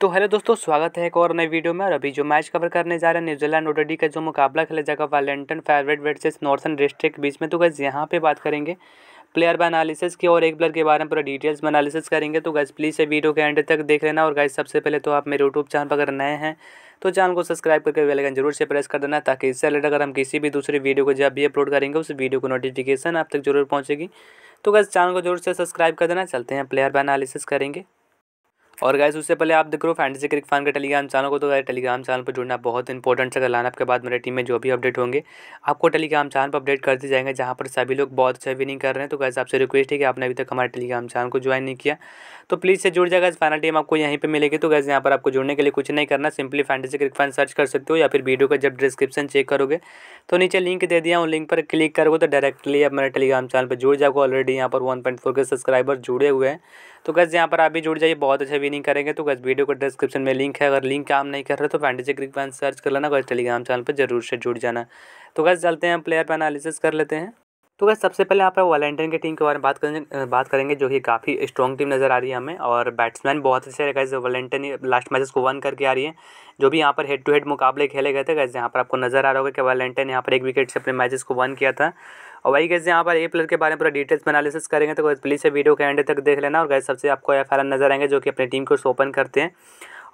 तो हेलो दोस्तों, स्वागत है एक और नई वीडियो में। और अभी जो मैच कवर करने जा रहे हैं, न्यूजीलैंड ओडी का जो मुकाबला खेला जाएगा Valentine favourite versus northern district बीच में। तो गैस यहाँ पे बात करेंगे प्लेयर बाय एनालिसिस की और एक प्लेयर के बारे में पूरा डिटेल्स में एनालिसिस करेंगे। तो गैस प्लीज़ ये वीडियो के एंड तक देख लेना। और गैस सबसे पहले तो आप मेरे यूट्यूब चैनल पर अगर नए हैं तो चैनल को सब्सक्राइब करके बेल ज़रूर से प्रेस कर देना ताकि इससे रिलेटेड अगर हम किसी भी दूसरी वीडियो को जब भी अपलोड करेंगे, उस वीडियो को नोटिफिकेशन आप तक ज़रूर पहुँचेगी। तो गैस चैनल को ज़रूर से सब्सक्राइब कर देना। चलते हैं प्लेयर बाय एनालिसिस करेंगे। और गैस उससे पहले आप देख रहे हो फैंटेसी क्रिक फ़ैन के टेलीग्राम चैनल को तो गैस टेलीग्राम चैनल पर जुड़ना बहुत इंपॉर्टेंट है लाइनअप के बाद मेरे टीम में जो भी अपडेट होंगे, आपको टेलीग्राम चैनल पर अपडेट कर दिए जाएँगे, जहाँ पर सभी लोग बहुत अच्छा विनिंग कर रहे हैं। तो गैस आपसे रिक्वेस्ट है कि आपने अभी तक हमारे टेलीग्राम चैनल को ज्वाइन नहीं किया। तो प्लीज़ से जुड़ जाएगा फाइनल टीम आपको यहीं पर मिलेगी। तो गैस यहाँ पर आपको जुड़ने के लिए कुछ नहीं करना simply fantasy crick fan search कर सकते हो, या फिर वीडियो का जब डिस्क्रिप्शन चेक करोगे तो नीचे लिंक दे दिया हूँ लिंक पर क्लिक करोगे तो डायरेक्टली आप मेरे टेलीग्राम चैनल पर जुड़ जाओगे। ऑलरेडी यहाँ पर वन के सब्सक्राइबर जुड़े हुए हैं। तो गैस यहाँ पर आप भी जुड़ जाइए, बहुत अच्छा विनिंग करेंगे। तो गैस वीडियो को डिस्क्रिप्शन में लिंक है, अगर लिंक काम नहीं कर रहे तो फैंटेसी क्रिक फ़ैन सर्च कर लेना गैस टेलीग्राम चैनल पर ज़रूर से जुड़ जाना। तो गैस चलते हैं प्लेयर पर एनालिसिस कर लेते हैं। तो गैस सबसे पहले यहाँ पर वॉलेंटिन की टीम के बारे में बात करेंगे बात करेंगे, जो कि काफ़ी स्ट्रॉन्ग टीम नज़र आ रही है हमें, और बैट्समैन बहुत अच्छे है गैस वॉलेंटिन लास्ट मैचेस को वन करके आ रही है। जो भी यहाँ पर हेड टू हेड मुकाबले खेले गए थे गैस यहाँ पर आपको नज़र आ रहा होगा कि वॉलेंटिन यहाँ पर एक विकेट से अपने मैचेस को वन किया था। और वही गैस यहाँ पर ए प्लेयर के बारे में पूरा डिटेल्स में एनालिसिस करेंगे तो प्लीज़ से वीडियो के एंड तक देख लेना और गैस सबसे आपको एफ़ नज़र आएँगे जो कि अपनी टीम को ओपन करते हैं।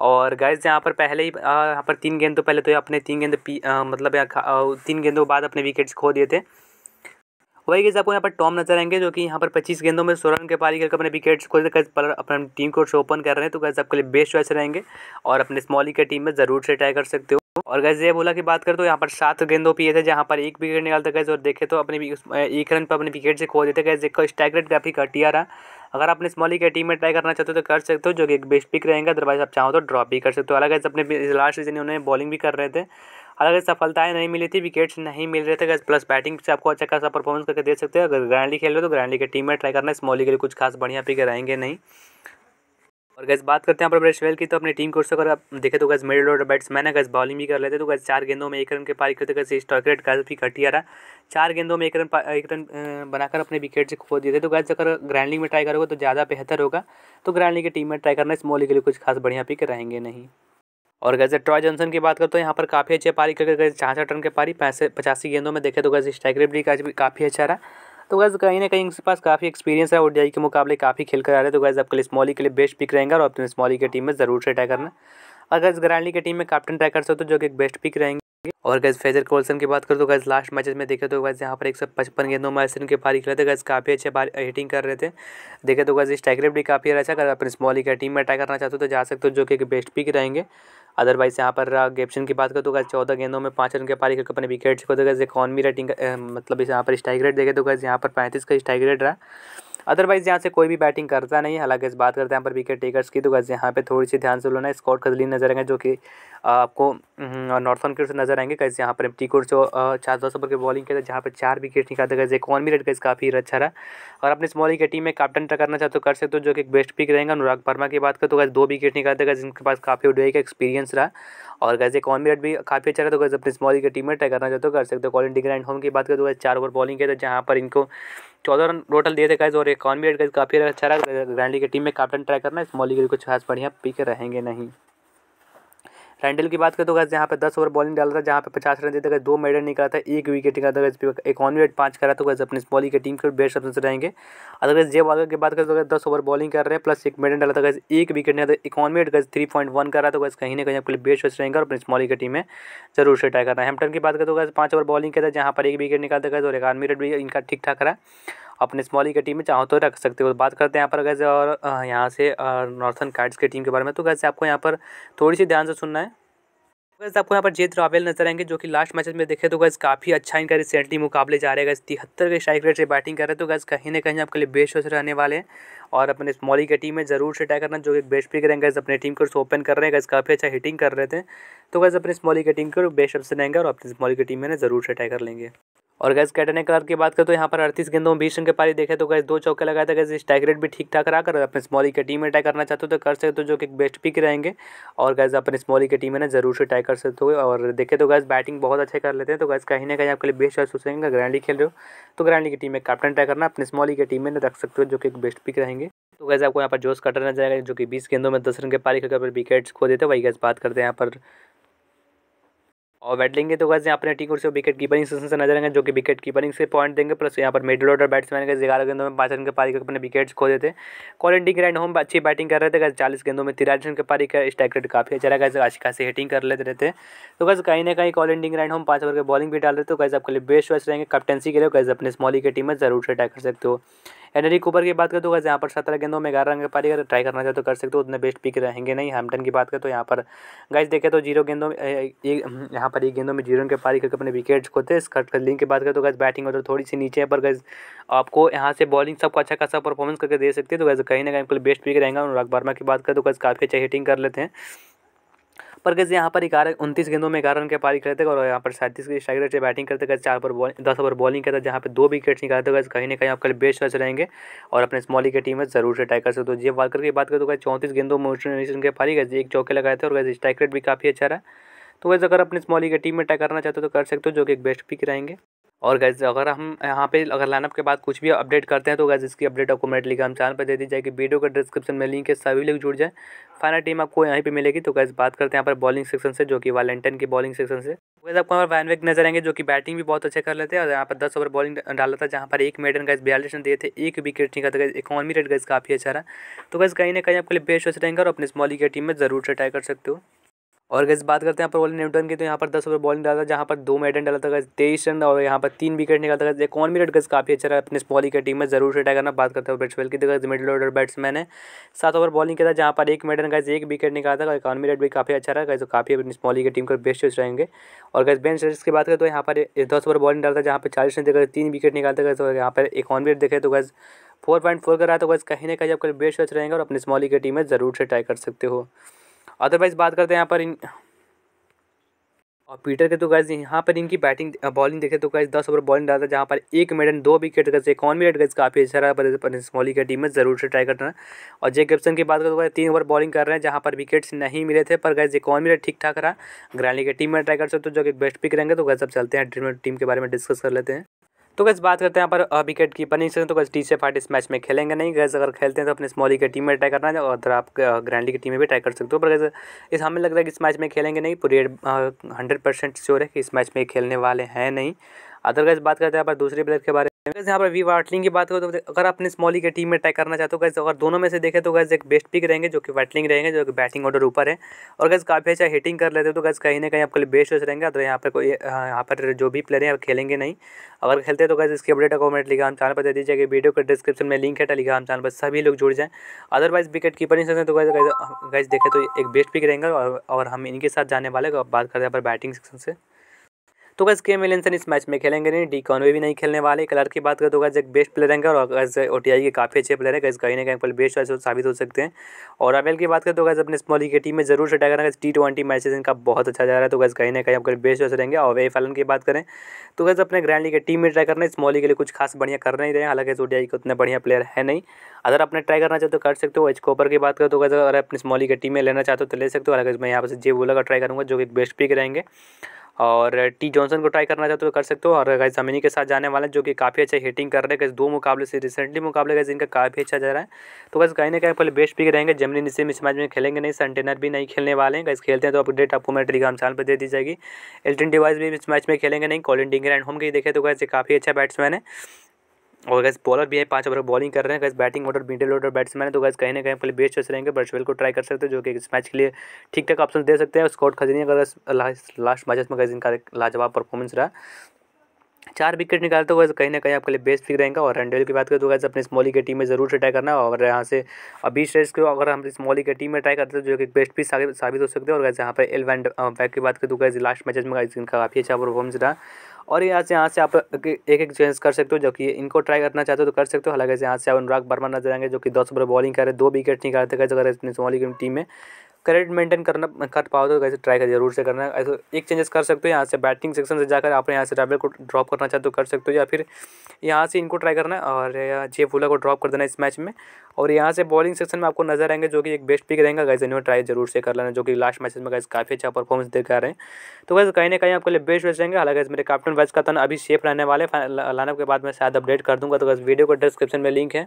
और गैस यहाँ पर पहले ही यहाँ पर तीन गेंद तो पहले तो अपने तीन गेंद मतलब तीन गेंदों के बाद अपने विकेट्स खो दिए थे। वही गैस आपको यहाँ पर टॉम नज़र आएँगे, जो कि यहाँ पर पच्चीस गेंदों में सोलह रन के पारी करके अपने विकेट्स को पर अपने टीम को ओपन कर रहे हैं तो गैस आपके लिए बेस्ट चॉइस रहेंगे और अपने स्मॉली के टीम में ज़रूर से ट्राई कर सकते हो। और गैस ये बोला की बात करें तो यहाँ पर सात गेंदों पिए थे, जहाँ पर एक विकेट निकालते गए और देखे तो अपने एक रन पर अपने विकेट से खो देते गए देखो स्ट्राइक रेट काफ़ी घटिया रहा। अगर आपने स्मॉली के टीम में ट्राई करना चाहते हो तो कर सकते हो, जो कि एक बेस्ट पिक रहेंगे अदरवाइज़ आप चाहो तो ड्रॉप भी कर सकते हो। अलग अपने लास्ट सीज़न उन्होंने बॉलिंग भी कर रहे थे। हालाँकि सफलताएँ नहीं मिली थी विकेट्स नहीं मिल रहे थे गैस प्लस बैटिंग से आपको अच्छा खासा परफॉर्मेंस करके दे सकते हैं। अगर ग्रैंडली खेल रहे हो तो ग्रैंडली के टीम में ट्राई करना स्मॉली के लिए कुछ खास बढ़िया पिक रहेंगे नहीं। और गैस बात करते हैं यहाँ पर की तो अपनी टीम को अगर आप देखें तो गैस मिडिल ऑर्डर बैट्समैन है गैस बॉलिंग भी कर लेते तो गैस चार गेंदों में एक रन के पारी करते गैस स्टॉक रेट काफ़ी घटिया रहा। चार गेंदों में एक रन एक रन बनाकर अपने विकेट से खो दिए थे तो गैस अगर ग्रैंडलिंग में ट्राई करोगे तो ज़्यादा बेहतर होगा। तो ग्रैंडलिंग की टीम में ट्राई करना स्मॉली के लिए कुछ खास बढ़िया पिक रहेंगे नहीं। और गैसे ट्रॉय जॉनसन की बात करते तो यहाँ पर काफ़ी अच्छे पारी करके गए छाछठ रन के पारी पैसे पचासी गेंदों में देखे तो गैस स्ट्राइक रेट भी काफ़ी अच्छा रहा। तो गैस कहीं ना कहीं उनके पास काफ़ी एक्सपीरियंस है ओडीआई के मुकाबले काफ़ी खेल कर आ रहे हैं। तो गैस आपके लिए स्मॉली के लिए बेस्ट पिक रहेंगे, और अपने स्मॉली की टीम में ज़रूर से ट्राई करना। अगर इस ग्रैंडली की टीम में कैप्टन ट्राई कर सकते हो, जो कि एक बेस्ट पिक रहेंगे। और गैस फेजर कोल्सन की बात करें तो गैस लास्ट मैचेस में देखे तो गैस यहाँ पर एक सौ पचपन गेंदों में ऐसे के पारी खेले थे। गैस काफ़ी अच्छे बार हिटिंग कर रहे थे। देखे तो गैस स्ट्राइक रेट भी काफ़ी अच्छा अगर अपने स्मॉली का टीम में अटैक करना चाहते हो तो जा सकते हो, जो कि एक बेस्ट पिक रहेंगे। अदरवाइज़ यहाँ पर गेप्शन की बात करें तो गैस चौदह गेंदों में पाँच रन के पारी करके अपने विकेट को तो इकॉनमी रेटिंग मतलब यहाँ पर स्ट्राइक रेट देखे तो गैस यहाँ पर पैंतीस का स्ट्राइक रेट रहा। अदरवाइज़ यहाँ से कोई भी बैटिंग करता नहीं हालाँकि इस बात करते हैं, यहाँ पर विकेट टेकर्स की तो गैस यहाँ पर थोड़ी सी ध्यान से लेना स्कॉट खजली नज़र आएँगे, जो कि आपको नॉर्थन की ओर से नज़र आएँगे। कैसे यहाँ पर टी जो चार दस ओवर की बॉलिंग किया था, जहाँ पर चार विकेट निकालते कैसे इकॉनमी रेट कैसे काफ़ी अच्छा रहा। और अपने स्मॉली की टीम में कैप्टन करना चाहते हो, कर सकते हो, जो कि एक बेस्ट पिक रहेगा। अनुराग वर्मा की बात करें तो गैस दो विकेट निकालते गए जिनके पास काफ़ी उड़े का एक्सपीरियंस रहा। और गैस इकॉनमी रेट भी काफ़ी अच्छा रहा तो गैस अपनी स्मॉली की टीम में ट्राई करना चाहते हो, कर सकते हो। क्वालिटी ग्रैंड होम की बात करें तो गैस चार ओवर बॉलिंग किया था जहाँ पर इनको चौदह रन टोटल दिए थे गैस और इकॉनमी रेट काफ़ी अच्छा रहा। ग्रैंडी की टीम में कैप्टन ट्राई करना स्मॉल के लिए कुछ खास बढ़िया पिक रहेंगे नहीं। रैंडल की बात करें तो गैस यहाँ पे दस ओवर बॉलिंग डाला था, जहाँ पे पचास रन देते गए दो मेडल निकाला था, एक विकेट निकाला था गैस ऑन विकेट पाँच करा तो गैस अपनी बॉलिंग की टीम के बेस्ट ऑप्शन रहेंगे। अगर जे बॉलर की बात करें तो गैस दस ओवर बॉलिंग कर रहे हैं प्लस एक मेडल डाला था गैस एक विकेट निकाला एक on wicket guys three point one करा तो गैस कहीं ना कहीं आपके लिए बेस्ट ऑप्शन रहेंगे और अपनी स्मॉली की टीम में ज़रूर से ट्राई करना है। हेम्पटन की बात करें तो गैस पाँच ओवर बॉलिंग किया था, जहाँ पर एक विकेट निकालते गए और एक आर्मी रेट भी इनका ठीक ठाक रहा अपने स्मॉली की टीम में चाहो तो रख सकते हो। बात करते हैं यहाँ पर गैस और यहाँ से नॉर्थन कार्ड्स की टीम के बारे में। तो गैसे आपको यहाँ पर थोड़ी सी ध्यान से सुनना है। गैस आपको यहाँ पर जेत रावेल नज़र आएँगे, जो कि लास्ट मैचेस में देखे तो गैस काफ़ी अच्छा इनका रिसेंटली मुकाबले जा रहे हैं। गैस तिहत्तर के स्ट्राइक रेट से बैटिंग कर रहे हैं। तो गैस कहीं ना कहीं आपके लिए बेस्ट होते रहने वाले हैं। और अपने स्मॉली की टीम में ज़रूर से ट्राई करना, जो कि बेस्ट पिक रहेंगे। गैस अपनी टीम को ओपन कर रहे हैं। गैस काफ़ी अच्छा हिटिंग कर रहे थे। तो गैस अपने स्मॉली की टीम को बेस्ट ऑप्शन रहेंगे और अपनी स्मॉली की टीम में ज़रूर से ट्राई कर लेंगे। और गैस कैटने कलर की बात करें तो यहाँ पर अड़तीस गेंदों में बीस रन के पारी देखे तो गैस दो चौके लगाए थे। गैस स्ट्राइक रेट भी ठीक ठाक रहा। कर अपने स्मॉली के टीम में ट्राई करना चाहते हो तो कर सकते हो, जो कि बेस्ट पिक रहेंगे। और गैस अपने स्मॉली की टीम में ना ज़रूर से ट्राई कर सकते हो। और देखे तो गैस बैटिंग बहुत अच्छे कर लेते हैं। तो गैस कहीं ना कहीं आपके लिए बेस्ट चॉइस सकेंगे ग्रैंडली खेल रहे हो तो ग्रैंडली की टीम में कैप्टन ट्राई करना। अपने स्मॉली की टीम में रख सकते हो, जो कि बेस्ट पिक रहेंगे। तो गैस आपको यहाँ पर जोश कटर जाएगा, जो कि बीस गेंदों में दस रन के पारी खेलकर विकेट्स खो देते वही गैस बात करते हैं यहाँ पर और बैट लेंगे तो वैसे यहाँ पर टी से विकेट कीपरिंग सेक्शन से नज़र आएँगे, जो कि विकेट कीपरिंग से पॉइंट देंगे प्लस यहाँ पर मिडिल ऑर्डर बैट्समैन के ग्यारह गेंदों में पाँच रन के पारी कर अपने विकेट्स खो देते। क्वालिटी ग्रैंड होम अच्छी बैटिंग कर रहे थे चालीस गेंदों में तिरालीस रन के पारी का स्ट्राइक रेट काफ़ी अच्छा रहा अच्छी खासी हिटिंग कर लेते रहते। तो कैसे कहीं ना कहीं कॉल इंडिंग ग्रैंड होम पाँच ओवर के बॉलिंग भी डाल रहे तो कैसे आपके लिए बेस्ट वैस रहेंगे। कैप्टनसी के लिए कैसे अपने स्मॉली की टीम में ज़रूर से अटैक कर सकते हो। एनरी कूपर की बात करें तो यहाँ पर सत्रह गेंदों में ग्यारह रन के पारी अगर ट्राई करना चाहे तो कर सकते हो, उतने बेस्ट पिक रहेंगे नहीं। हैम्पटन की बात करें तो यहाँ पर गाइस देखे तो ज़ीरो गेंदों में यहाँ पर एक गेंदों में ज़ीरो रन के पारी करके अपने विकेट्स खोते स्कट फील्डिंग की बात करें तो गैस बैटिंग ऑर्डर थोड़ी सी नीचे है, पर गैस आपको यहाँ से बॉलिंग सबको अच्छा खासा परफॉर्मेंस करके दे सकते हैं। तो गैस कहीं ना कहीं बेस्ट पिक रहेगा। अनुराग वर्मा की बात करें तो गैस काफ़ी अच्छा हिटिंग कर लेते हैं। पर गैस यहाँ पर ग्यारह उनतीस गेंदों में ग्यारह रन के पारी करते और यहाँ पर सैंतीस की स्ट्राइक रेट से बैटिंग करते गए, चार पर बॉलिंग दस ओवर बॉलिंग करते जहाँ पर दो विकेट निकालते गए, कहीं ना कहीं आपके बेस्ट रच रहेंगे और अपने स्मॉली के टीम में ज़रूर से ट्राई कर सकते हो। जी वालकर की बात करते तो गए चौंतीस गेंदों में के पारी गए एक चौके लगाए थे और गए स्ट्राइक रेट भी काफ़ी अच्छा रहा। तो वैसे अगर अपने स्मॉली के टीम में ट्राई करना चाहते हो तो कर सकते हो, जो कि एक बेस्ट पिक रहेंगे। और गैस अगर हम यहाँ पे, अगर लाइनअप के बाद कुछ भी अपडेट करते हैं तो गैस इसकी अपडेट आपको मेट लिखा हम चैनल पर दे दी जाएगी। वीडियो का डिस्क्रिप्शन में लिंक है, सभी लोग जुड़ जाए। फाइनल टीम आपको यहीं पे मिलेगी। तो गैस बात करते हैं यहाँ पर बॉलिंग सेक्शन से, जो कि वालेंटन की बॉलिंग सेक्शन से। वैसे आपको हमारे वैनवेक नज़र आएँगे, जो कि बैटिंग भी बहुत अच्छे कर लेते हैं। और यहाँ पर दस ओवर बॉलिंग डाला था, जहाँ पर एक मेडन गैस बयालीस रन दिए थे, एक विकेट निकालते गए इकॉनमी रेट गैस काफ़ी अच्छा रहा। तो गैस कहीं ना कहीं आपके लिए बेस्ट रहेंगे और अपने स्मॉली की टीम में ज़रूर से ट्राई कर सकते हो। और गैस बात करते हैं यहाँ पर ओली न्यूटन की तो यहाँ पर दस ओवर बॉलिंग डाला था, जहाँ पर दो मेडन डाला था तेईस रन और यहाँ पर तीन विकेट निकालता था वन मिनट गैस काफ़ी अच्छा रहा, अपने स्मॉली के टीम में ज़रूर से करना। बात करते हैं बैट्समैन की तो मिडिल ऑर्डर बैट्समैन है। सात ओवर बॉलिंग किया था, जहाँ पर एक मेडन गैस एक विकेट निकाला था इक्यानवे रेट भी काफ़ी अच्छा रहा गैस काफ़ी अपनी स्मॉली की टीम को बेस्ट चॉइस रहेंगे। और गैस बेंच रेस की बात करें तो यहाँ पर दस ओवर बॉलिंग डालता है जहाँ पर चालीस रन देखा तीन विकेट निकालते गए तो यहाँ पर वन मिनट देखे तो गैस फोर पॉइंट फोर कर रहा है तो गैस कहीं ना कहीं आपका बेस्ट चॉइस रहेंगे और अपनी स्मॉली की टीम में ज़रूर से ट्राई कर सकते हो। अदरवाइज़ बात करते हैं यहाँ पर इन और पीटर के तो गैस यहाँ पर इनकी बैटिंग बॉलिंग देखे तो गैस दस ओवर बॉलिंग डालता है जहाँ पर एक मेडन दो विकेट गए ऑन विकेट गए काफ़ी अच्छा रहा, पर स्मॉली की टीम में ज़रूर से ट्राई करना। और जे गिप्सन की बात करें तो तीन ओवर बॉलिंग कर रहे हैं, जहाँ पर विकेट्स नहीं मिले थे, पर गैस ऑन विकेट ठीक ठाक रहा? ग्रैंडली की टीम में ट्राई कर सकते हो, जो कि बेस्ट पिक रहेंगे तो गैस अब चलते हैं टीम के बारे में डिस्कस कर लेते हैं। तो गैस बात करते हैं यहाँ पर विकेट कीपर नहीं सकते तो गैस टी से फाइट इस मैच में खेलेंगे नहीं। गैस अगर खेलते हैं तो अपने स्मॉली की टीम में ट्राई करना है, और अगर आप ग्रैंडली की टीम में भी ट्राई कर सकते हो। पर गैस इस हमें लग रहा है कि इस मैच में खेलेंगे नहीं, पूरी हंड्रेड परसेंट श्योर है कि इस मैच में खेलने वाले हैं नहीं। अदरवाइज़ बात करते हैं यहाँ पर दूसरे प्लेयर के बारे में यहाँ पर वी वाटलिंग की बात करो तो अगर अपने स्मॉली के टीम में ट्राई करना चाहते हो गैस अगर दोनों में से देखें तो गैस एक बेस्ट पिक रहेंगे जो कि वाटलिंग रहेंगे, जो कि बैटिंग ऑर्डर ऊपर है। और गैस काफ़ी अच्छा हिटिंग कर लेते हो तो गैस कहीं ना कहीं आपके लिए बेस्ट रहेंगे। तो यहाँ पर कोई यहाँ पर जो भी प्लेयर है खेलेंगे नहीं। अगर खेलते तो गैस इसकी अपडेट कॉमेंट लिखा हम चैनल पर दे दीजिए। वीडियो के डिस्क्रिप्शन में लिंक है हम चैनल पर सभी लोग जुड़ जाएँ। अदरवाइज़ विकेट कीपर नहीं सकते तो गैस गैस देखें तो एक बेस्ट पिक रहेंगे और हम इनके साथ जाने वाले बात करते हैं यहाँ पर बैटिंग सेक्शन से। तो गैस के मिलेंसन इस मैच में खेलेंगे नहीं डी कॉनवे भी नहीं खेलने वाले। कलर की बात करें तो गैस एक बेस्ट प्लेयर रहेंगे और गैस ओ के काफ़ी अच्छे प्लेयर है। गैस कहीं ना कहीं पर बेस्ट वैसे साबित हो सकते हैं। और अवेल की बात करें तो गैस अपने स्मॉली की टीम में ज़रूर से टैगर टी ट्वेंटी मैचेज इनका बहुत अच्छा जा रहा है। तो गैस कहीं ना कहीं आपके बेस्ट वैसे रहेंगे। और वे फलन की बात करें तो गैस अपने ग्रैंड लीग की टीम में ट्राई करना है। स्मॉली के लिए कुछ खास बढ़िया कर नहीं रहे हालाँकि ओ के उतने बढ़िया प्लेयर है नहीं। अगर अपने ट्राई करना चाहते तो कर सकते हो। एच कोपर की बात करें तो अगर अपनी स्मॉली की टीम में लेना चाहते हो तो ले सकते हो। हालाँकि मैं यहाँ पर जे बोला का ट्राई करूँगा, जो कि बेस्ट पिक रहेंगे। और टी जॉनसन को ट्राई करना चाहते हो तो कर सकते हो। और गाइस जमीनी के साथ जाने वाले जो कि काफ़ी अच्छा हिटिंग कर रहे हैं। दो मुकाबले से रिसेंटली मुकाबले गए जिनका काफ़ी अच्छा जा रहा है। तो बस कहीं ना कहीं पहले बेस्ट पिक रहेंगे। जमनी निश्चित इस मैच में खेलेंगे नहीं सेंटेनर भी नहीं खेलने वाले हैं। गैस खेलते हैं तो अपडेट आपको मैं टेलीग्राम चैनल पर दे दी जाएगी। एल्टन डिवाइस भी इस मैच में खेलेंगे नहीं कॉलिन डिंगर एंड होम के देखे तो गैस काफ़ी अच्छा बैट्समैन है। और गैस बॉलर भी है, पाँच ओवर बॉलिंग कर रहे हैं। Guys batting order middle order batsman है। तो गैस कहीं ना कहीं पहले बेस्ट चॉइस रहेंगे बर्चवेल को ट्राई कर सकते हैं, जो कि इस मैच के लिए ठीक ठाक ऑप्शन दे सकते हैं। स्कॉट खजनी अगर लास्ट मैचेस में गैस इनका लाजवाब परफॉर्मेंस रहा। चार विकेट निकालते हुए कहीं ना कहीं आपके लिए बेस्ट फिक रहेगा। और रनडेल की बात करें तो गैस अपने स्मॉली के टीम में ज़रूर से ट्राई करना और यहाँ से बीस रेस को अगर हम स्मॉली के टीम में ट्राई करते हैं जो कि बेस्ट पीस साबित हो सकते हैं। और गैस यहाँ पर एल वैंड बैक की बात करें तो गैस लास्ट मैचेस में इनका काफ़ी अच्छा परफॉर्मेंस रहा। और यहाँ से यहाँ से आप एक एक चेंज कर सकते हो, जो कि इनको ट्राई करना चाहते हो तो कर सकते हो। हालाँकि यहाँ से आप अनुराग वर्मा नज़र आएँगे, जो कि दस ओवर बॉलिंग कर रहे दो विकेट निकालते गए अगर की टीम में करेक्ट मेंटेन करना, कर पाओ तो कैसे ट्राई कर ज़रूर से करना। ऐसे एक चेंजेस कर सकते हो यहाँ से बैटिंग सेक्शन से जाकर आप यहाँ से ट्रैवल को ड्रॉप करना चाहते हो कर सकते हो, या फिर यहाँ से इनको ट्राई करना और जे फूला को ड्रॉप कर देना इस मैच में। और यहाँ से बॉलिंग सेक्शन में आपको नज़र आएँगे जो कि एक बेस्ट पिक रहेगा गैस इन्होंने ट्राई ज़रूर से कर लेना, जो कि लास्ट मैचेस में गैस काफ़ी अच्छा परफॉर्मेंस आ रहे हैं। तो वैसे कहीं ना कहीं आपके लिए बेस्ट वेस्ट रहेंगे। हालाँकि मेरे कैप्टन वाइस का तन अभी सेफ़ रहने वाले लानअप के बाद मैं शायद अपडेट कर दूँगा। तो बस वीडियो को डिस्क्रिप्शन में लिंक है।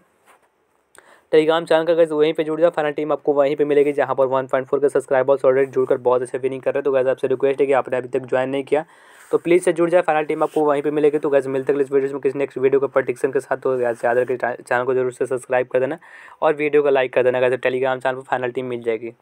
टेलीग्राम चैनल का गैस वहीं पे जुड़ जाओ। फाइनल टीम आपको वहीं पे मिलेगी, जहाँ पर 1.4 के सब्सक्राइबर्स ऑलरेडी जुड़कर बहुत अच्छे विनिंग कर रहे हैं। तो गैस आपसे रिक्वेस्ट है कि आपने अभी तक ज्वाइन नहीं किया तो प्लीज़ से जुड़ जाए। फाइनल टीम आपको वहीं पर मिलेगी। तो गैस मिलते हैं इस वीडियो में किसी नेक्स्ट वीडियो के प्रडिक्शन के साथ। तो गैस याद रखिए चैनल को ज़रूर से सब्सक्राइब कर देना और वीडियो को लाइक कर देना। गैस टेलीग्राम चैनल पर फाइनल टीम मिल जाएगी।